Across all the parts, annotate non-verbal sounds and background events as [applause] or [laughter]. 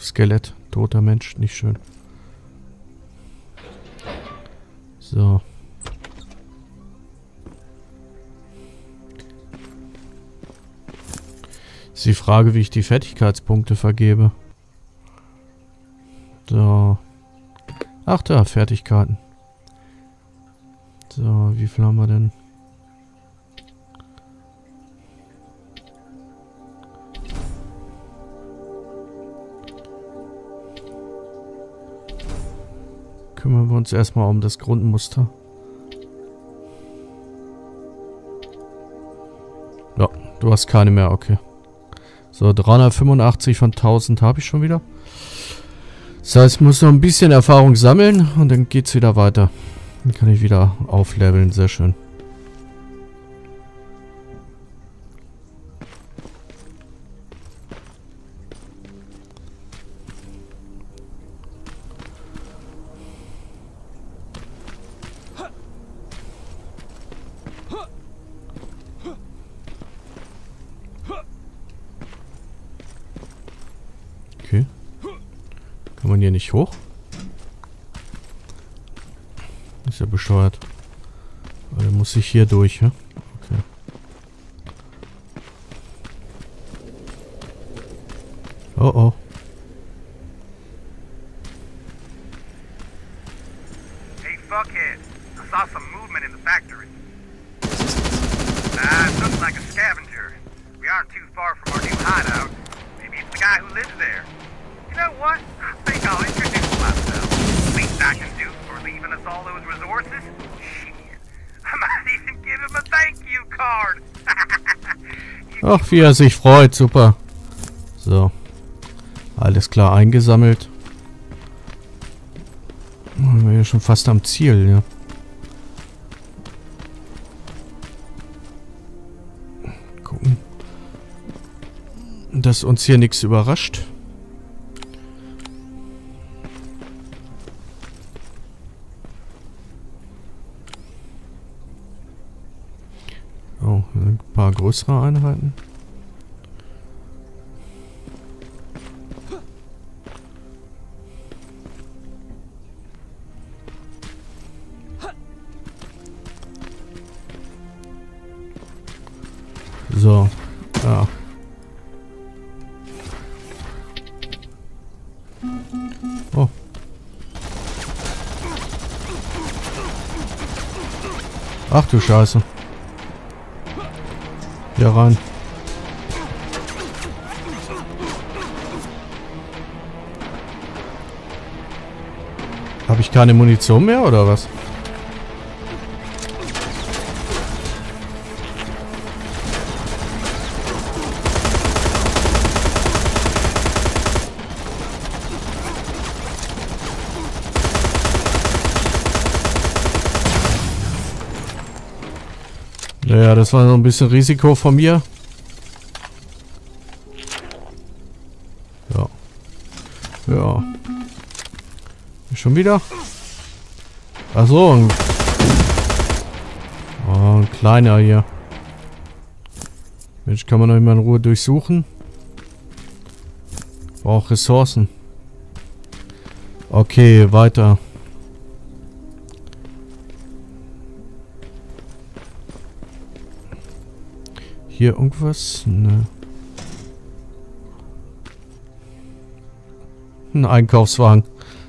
Skelett. Toter Mensch. Nicht schön. So. Ist die Frage, wie ich die Fertigkeitspunkte vergebe. So. Ach da, Fertigkeiten. So, wie viel haben wir denn? Kümmern wir uns erstmal um das Grundmuster. Ja, du hast keine mehr, okay. So, 385 von 1000 habe ich schon wieder. Das heißt, ich muss noch ein bisschen Erfahrung sammeln und dann geht es wieder weiter. Dann kann ich wieder aufleveln, sehr schön. Man hier nicht hoch? Ist ja bescheuert. Weil dann muss ich hier durch, ja? Okay. Oh oh. Hey, fuckhead. I saw some movement in the factory. Ah, it looks like a scavenger. We aren't too far from our new hideout. Maybe it's the guy who lives there. You know what? All those resources? Shit. I might even give him a thank you card. [laughs] Ach, wie er sich freut. Super. So. Alles klar eingesammelt. Sind wir ja schon fast am Ziel, ja. Gucken. Dass uns hier nichts überrascht. Ein paar größere Einheiten. So, ja. Oh. Ach du Scheiße. Hier rein. Habe ich keine Munition mehr oder was? Das war so ein bisschen Risiko von mir. Ja. Ja. Schon wieder? Ach so, ein, oh, ein kleiner hier. Mensch, kann man noch immer in Ruhe durchsuchen? Braucht Ressourcen. Okay, weiter. Hier irgendwas? Ne. Ein Einkaufswagen.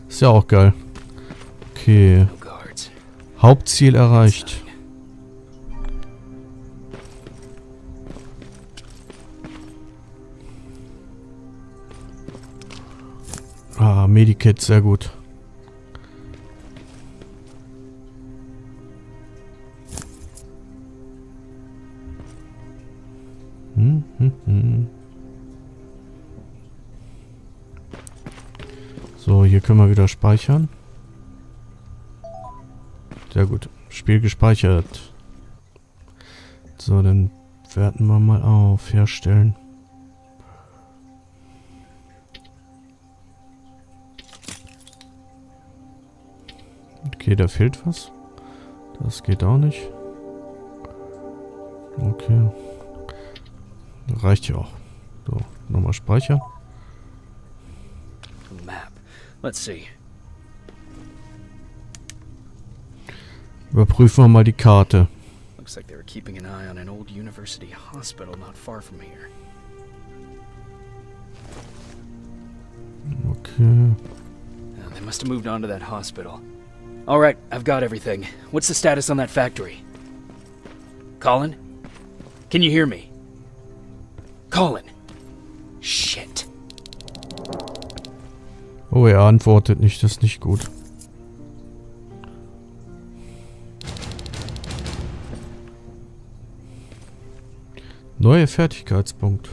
Ist ja auch geil. Okay. Hauptziel erreicht. Ah, Medikit, sehr gut. Speichern. Sehr gut. Spiel gespeichert. So, dann werten wir mal auf. Herstellen. Okay, da fehlt was. Das geht auch nicht. Okay. Reicht ja auch. So, nochmal speichern. Let's see. Überprüfen wir mal die Karte. Looks like they were keeping an eye on an old university hospital not far from here. Okay. Uh, they must have moved on to that hospital. Alright, I've got everything. What's the status on that factory? Colin? Can you hear me? Colin! Shit. Oh, er antwortet nicht. Das ist nicht gut. Neuer Fertigkeitspunkt.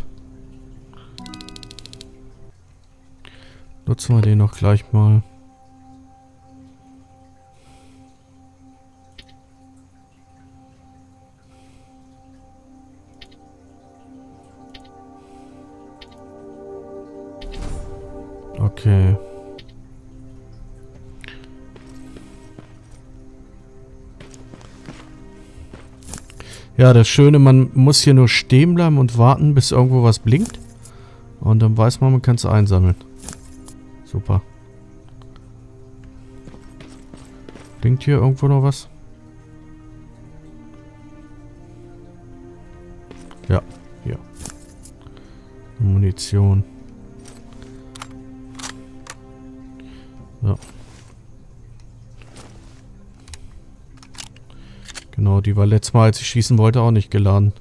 Nutzen wir den noch gleich mal. Ja, das Schöne, man muss hier nur stehen bleiben und warten, bis irgendwo was blinkt. Und dann weiß man, man kann es einsammeln. Super. Blinkt hier irgendwo noch was? Ja, hier. Munition. Die war letztes Mal, als ich schießen wollte, auch nicht geladen.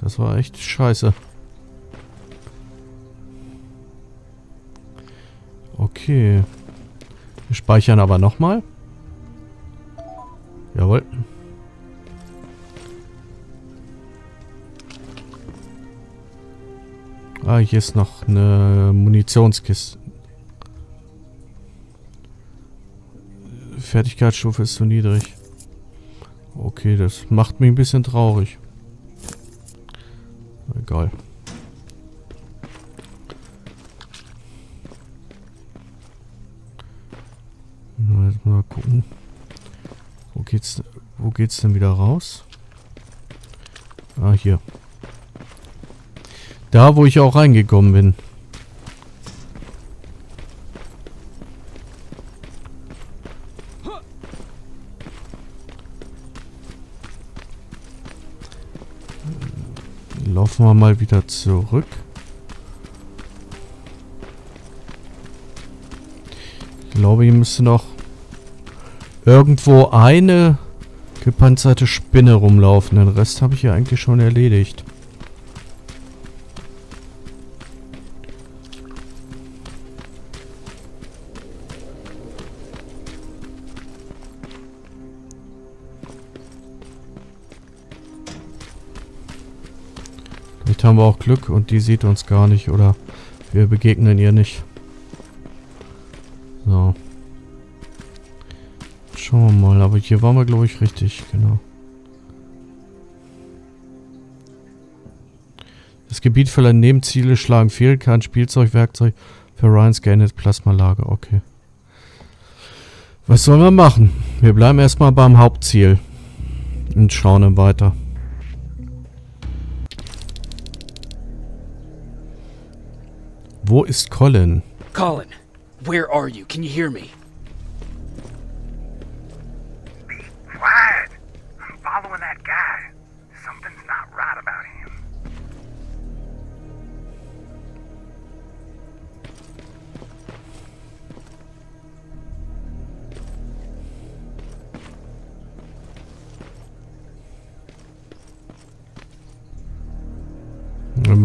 Das war echt scheiße. Okay. Wir speichern aber nochmal. Jawohl. Ah, hier ist noch eine Munitionskiste. Fertigkeitsstufe ist zu niedrig. Okay, das macht mich ein bisschen traurig. Egal. Jetzt mal gucken. Wo geht's, wo geht's denn wieder raus? Ah, hier. Da, wo ich auch reingekommen bin. Laufen wir mal wieder zurück. Ich glaube, hier müsste noch irgendwo eine gepanzerte Spinne rumlaufen. Den Rest habe ich ja eigentlich schon erledigt. Vielleicht haben wir auch Glück und die sieht uns gar nicht oder wir begegnen ihr nicht. So. Schauen wir mal, aber hier waren wir glaube ich richtig, genau. Das Gebiet für Nebenziele schlagen fehl, kein Spielzeugwerkzeug für Ryan's Ganet Plasmalager, okay. Was sollen wir machen? Wir bleiben erstmal beim Hauptziel und schauen dann weiter. Wo ist Colin? Colin, where are you? Can you hear me?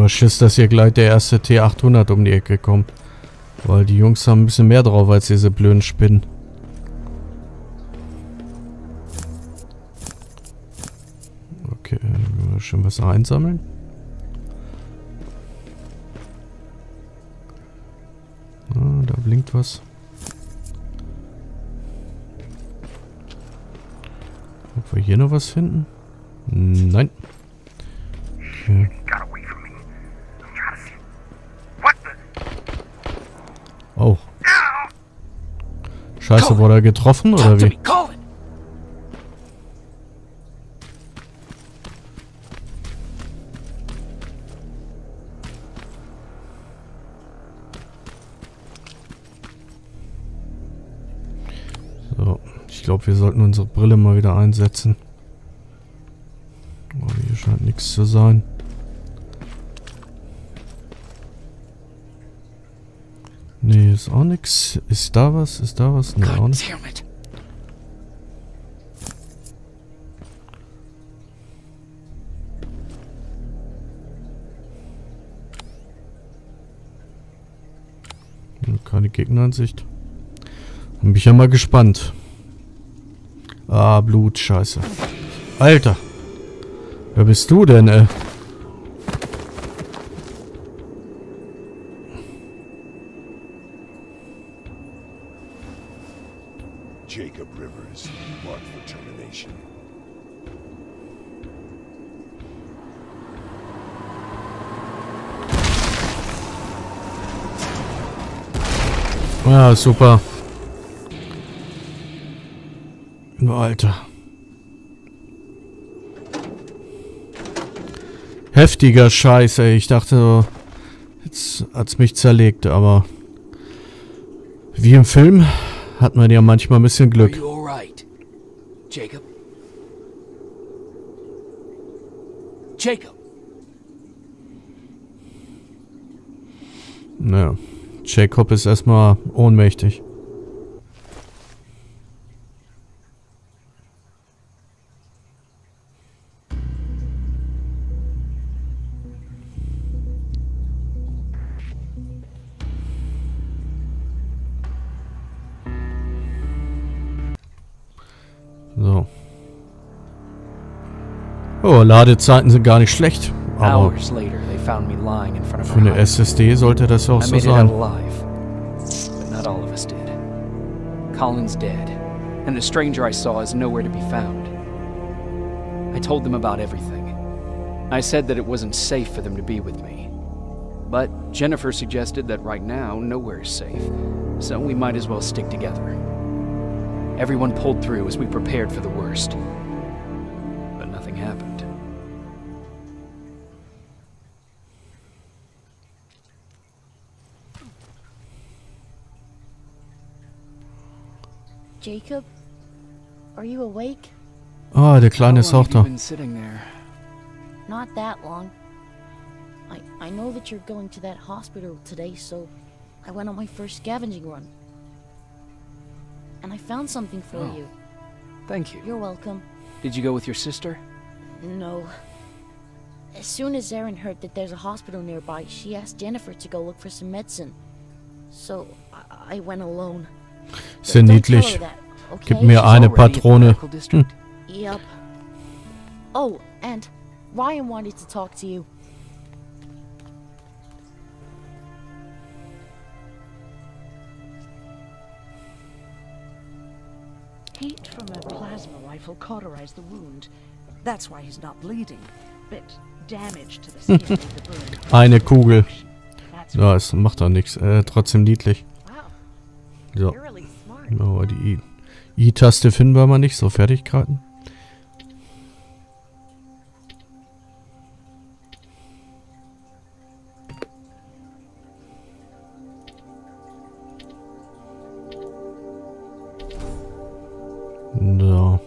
Immer Schiss, dass hier gleich der erste T800 um die Ecke kommt. Weil die Jungs haben ein bisschen mehr drauf als diese blöden Spinnen. Okay, wir schon was einsammeln. Ah, da blinkt was. Ob wir hier noch was finden? Nein. Okay. Oh. Scheiße, wurde er getroffen oder wie? So, ich glaube, wir sollten unsere Brille mal wieder einsetzen. Aber hier scheint nichts zu sein. Ist auch nichts. Ist da was? Ist da was? Nee, auch nicht. it. Keine Gegneransicht. Bin ich ja mal gespannt. Ah, Blut, scheiße. Alter. Wer bist du denn, ey? Ja, super. Alter. Heftiger Scheiß, ey. Ich dachte, jetzt hat's mich zerlegt, aber wie im Film hat man ja manchmal ein bisschen Glück. Jacob? Jacob! Naja, Jacob ist erstmal ohnmächtig. So. Oh, Ladezeiten sind gar nicht schlecht. Aber found me lying in front of für eine. SSD sollte das auch I so made it out sein. alive. But not all of us did. Colin's dead, and the stranger I saw is nowhere to be found. I told them about everything. I said that it wasn't safe for them to be with me. But Jennifer suggested that right now, nowhere is safe, so we might as well stick together. Everyone pulled through as we prepared for the worst. But nothing happened. Jacob? Are you awake? Ah, der Kleine How ist long auch have da. been sitting there? Not that long. I I know that you're going to that hospital today, so I went on my first scavenging run. And I found something for Oh. you. Thank you. You're welcome. Did you go with your sister? No. As soon as Erin heard that there's a hospital nearby, she asked Jennifer to go look for some medicine. So I, I went alone. Sehr niedlich. Gib mir eine Patrone. Yep. Oh, and Ryan wanted to talk to you. Heat from a plasma rifle cauterized the wound. That's why he's not bleeding. But damage to the skin to the burn. [laughs] Eine Kugel. Ja, es macht doch nichts. Äh, trotzdem niedlich. So. Aber die I- I-Taste finden wir mal nicht. So, Fertigkeiten. So.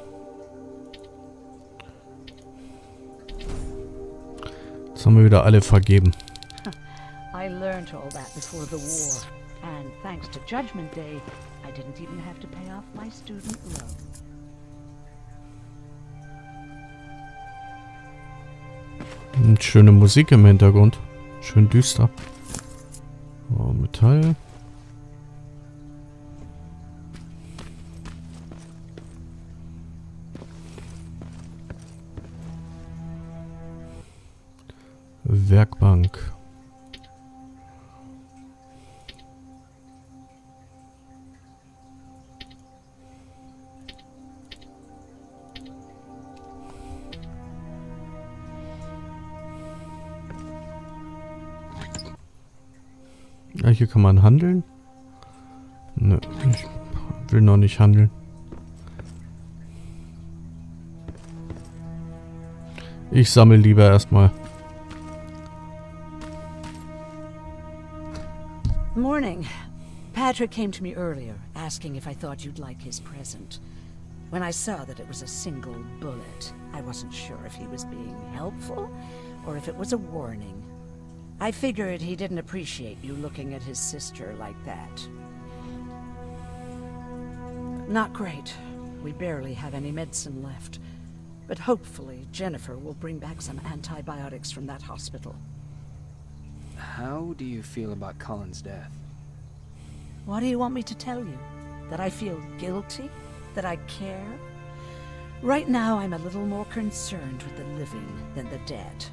Jetzt haben wir wieder alle vergeben. [laughs] I learned all that before the war. And thanks to Judgment Day, I didn't even have to pay off my student loan. Und schöne Musik im Hintergrund. Schön düster. Oh, Metall. Werkbank. Hier kann man handeln. Ne, ich will noch nicht handeln. Ich sammle lieber erstmal. Morning. Patrick came to me earlier, asking if I thought you'd like his present. When I saw that it was a single bullet, I wasn't sure if he was being helpful or if it was a warning. I figured he didn't appreciate you looking at his sister like that. Not great. We barely have any medicine left. But hopefully, Jennifer will bring back some antibiotics from that hospital. How do you feel about Colin's death? What do you want me to tell you? That I feel guilty? That I care? Right now, I'm a little more concerned with the living than the dead.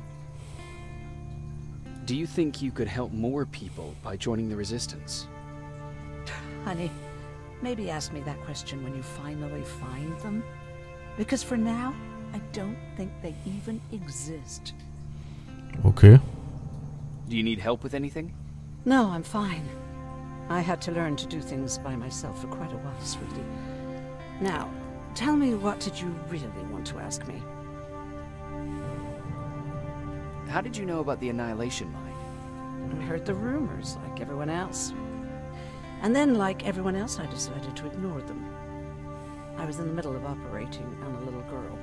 Do you think you could help more people by joining the Resistance? Honey, maybe ask me that question when you finally find them. Because for now, I don't think they even exist. Okay. Do you need help with anything? No, I'm fine. I had to learn to do things by myself for quite a while, sweetie. Now, tell me what did you really want to ask me? How did you know about the Annihilation Mine? I heard the rumors, like everyone else. And then, like everyone else, I decided to ignore them. I was in the middle of operating on a little girl.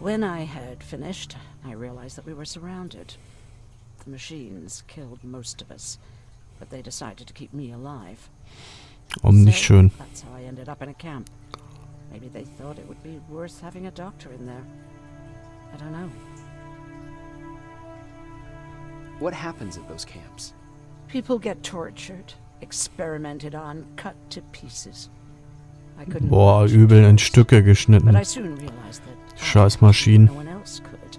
When I had finished, I realized that we were surrounded. The machines killed most of us, but they decided to keep me alive. Nicht So, schön. That's how I ended up in a camp. Maybe they thought it would be worth having a doctor in there. I don't know. What happens at those camps? People get tortured, experimented on, cut to pieces. I couldn't Boah, übel in it, Stücke but geschnitten. I soon realized that Scheiß Maschinen. No one else could.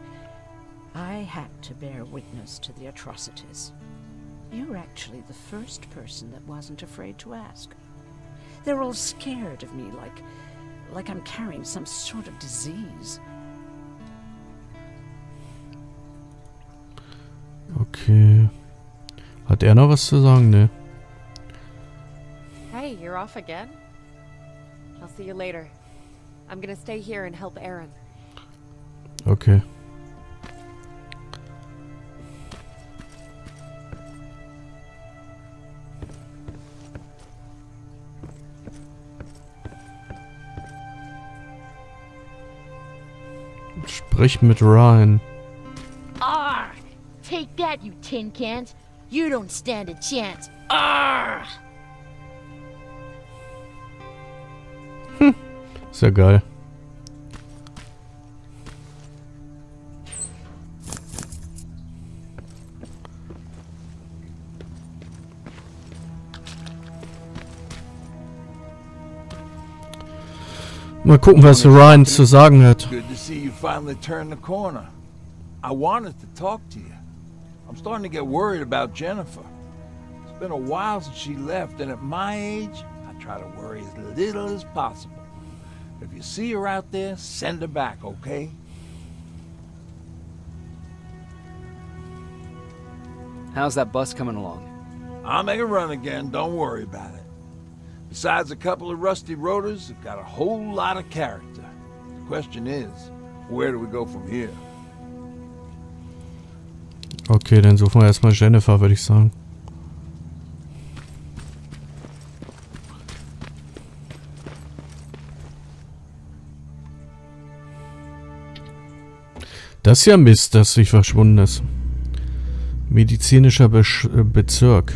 I had to bear witness to the atrocities. You're actually the first person that wasn't afraid to ask. They're all scared of me, like, like I'm carrying some sort of disease. Okay. Hat er noch was zu sagen? Ne. Hey, you're off again? I'll see you later. I'm gonna stay here and help Aaron. Okay. Sprich mit Ryan. Tin cans. You don't stand a chance. Arr! Ist ja geil. Mal gucken, was Ryan zu sagen hat. Good to see you finally turned the corner. I wanted to talk to you. I'm starting to get worried about Jennifer. It's been a while since she left, and at my age, I try to worry as little as possible. If you see her out there, send her back, okay? How's that bus coming along? I'll make a run again, don't worry about it. Besides a couple of rusty rotors, it's got a whole lot of character. The question is, where do we go from here? Okay, dann suchen wir erstmal Jennifer, würde ich sagen. Das ist ja Mist, dass sie verschwunden ist. Medizinischer Besch äh, Bezirk.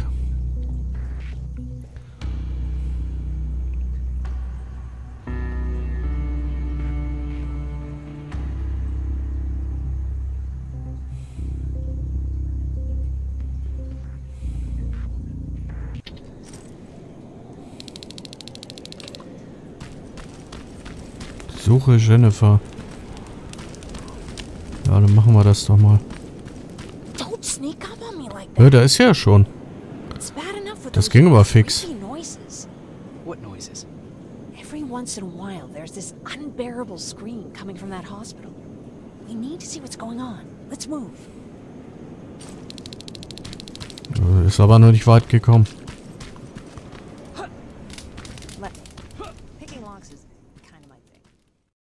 Suche Jennifer. Ja, dann machen wir das doch mal. Ja, da ist sie ja schon. Das ging aber fix. Every once in a while, there's this unbearable scream coming from that hospital. We need to see what's going on. Let's move. Ist aber noch nicht weit gekommen.